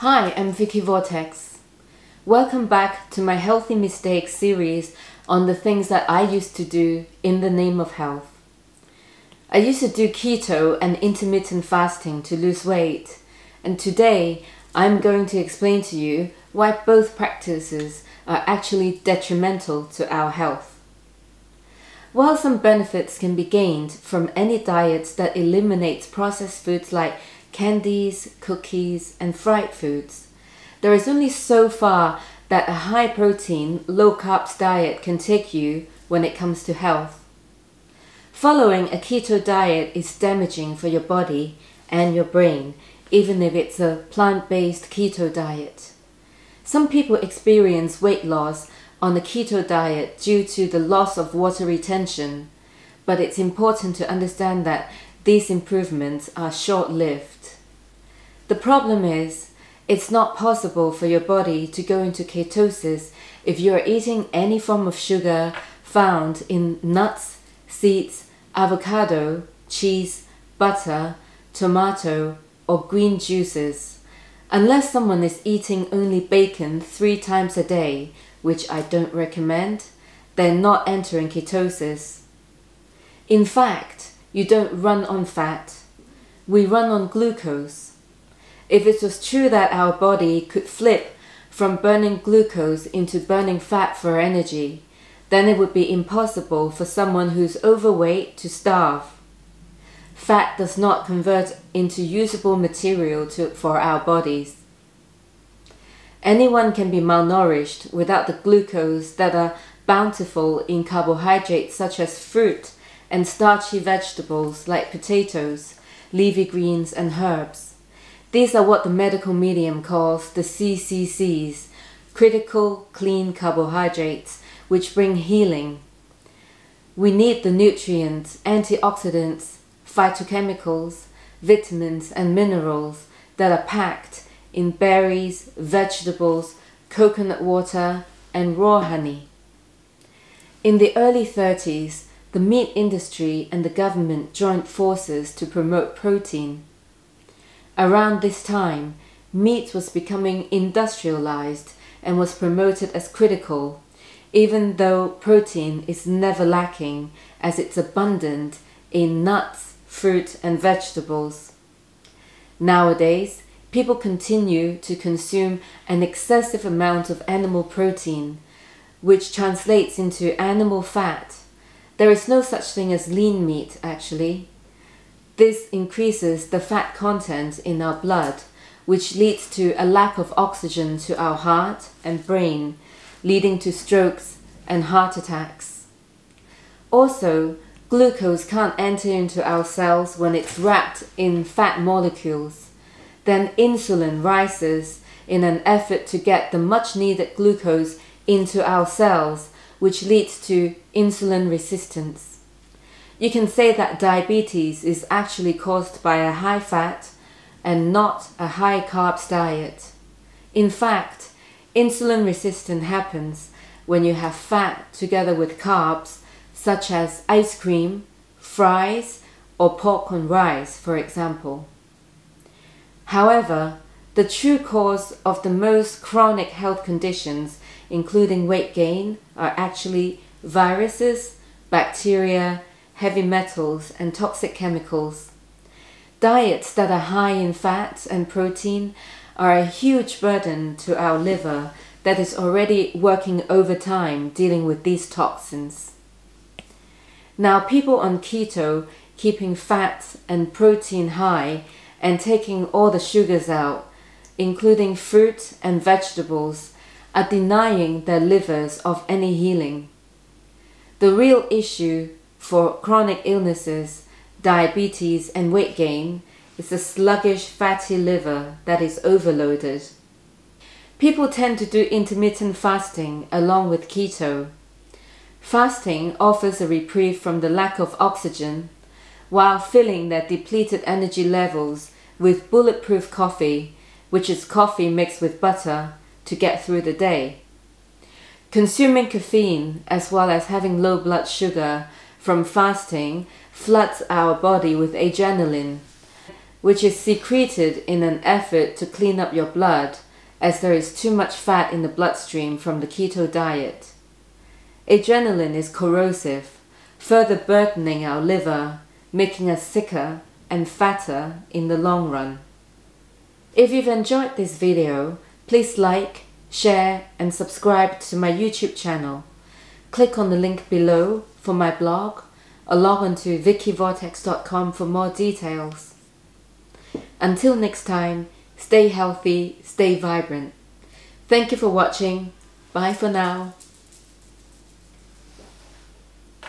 Hi, I'm Vicky Vortex. Welcome back to my Healthy Mistakes series on the things that I used to do in the name of health. I used to do keto and intermittent fasting to lose weight, and today I'm going to explain to you why both practices are actually detrimental to our health. While some benefits can be gained from any diet that eliminates processed foods like candies, cookies, and fried foods. There is only so far that a high protein, low carbs diet can take you when it comes to health. Following a keto diet is damaging for your body and your brain, even if it's a plant based keto diet. Some people experience weight loss on a keto diet due to the loss of water retention, but it's important to understand that these improvements are short lived. The problem is, it's not possible for your body to go into ketosis if you are eating any form of sugar found in nuts, seeds, avocado, cheese, butter, tomato, or green juices, unless someone is eating only bacon three times a day, which I don't recommend, they're not entering ketosis. In fact, you don't run on fat. We run on glucose. If it was true that our body could flip from burning glucose into burning fat for energy, then it would be impossible for someone who's overweight to starve. Fat does not convert into usable material to, for our bodies. Anyone can be malnourished without the glucose that are bountiful in carbohydrates such as fruit and starchy vegetables like potatoes, leafy greens, and herbs. These are what the medical medium calls the CCCs, critical clean carbohydrates, which bring healing. We need the nutrients, antioxidants, phytochemicals, vitamins, and minerals that are packed in berries, vegetables, coconut water, and raw honey. In the early 30s, the meat industry and the government joined forces to promote protein. Around this time, meat was becoming industrialized and was promoted as critical, even though protein is never lacking as it's abundant in nuts, fruit, and vegetables. Nowadays, people continue to consume an excessive amount of animal protein, which translates into animal fat there is no such thing as lean meat, actually. This increases the fat content in our blood, which leads to a lack of oxygen to our heart and brain, leading to strokes and heart attacks. Also, glucose can't enter into our cells when it's wrapped in fat molecules. Then insulin rises in an effort to get the much needed glucose into our cells which leads to insulin resistance. You can say that diabetes is actually caused by a high fat and not a high carbs diet. In fact, insulin resistance happens when you have fat together with carbs such as ice cream, fries, or pork on rice, for example. However, the true cause of the most chronic health conditions including weight gain, are actually viruses, bacteria, heavy metals, and toxic chemicals. Diets that are high in fats and protein are a huge burden to our liver that is already working overtime dealing with these toxins. Now, people on keto keeping fat and protein high and taking all the sugars out, including fruit and vegetables, are denying their livers of any healing. The real issue for chronic illnesses, diabetes, and weight gain is a sluggish fatty liver that is overloaded. People tend to do intermittent fasting along with keto. Fasting offers a reprieve from the lack of oxygen while filling their depleted energy levels with bulletproof coffee, which is coffee mixed with butter, to get through the day. Consuming caffeine as well as having low blood sugar from fasting floods our body with adrenaline. which is secreted in an effort to clean up your blood as there is too much fat in the bloodstream from the keto diet. Adrenaline is corrosive, further burdening our liver, making us sicker and fatter in the long run. If you've enjoyed this video, please like, share and subscribe to my YouTube channel. Click on the link below for my blog or log on to vickyvortex.com for more details. Until next time, stay healthy, stay vibrant. Thank you for watching. Bye for now.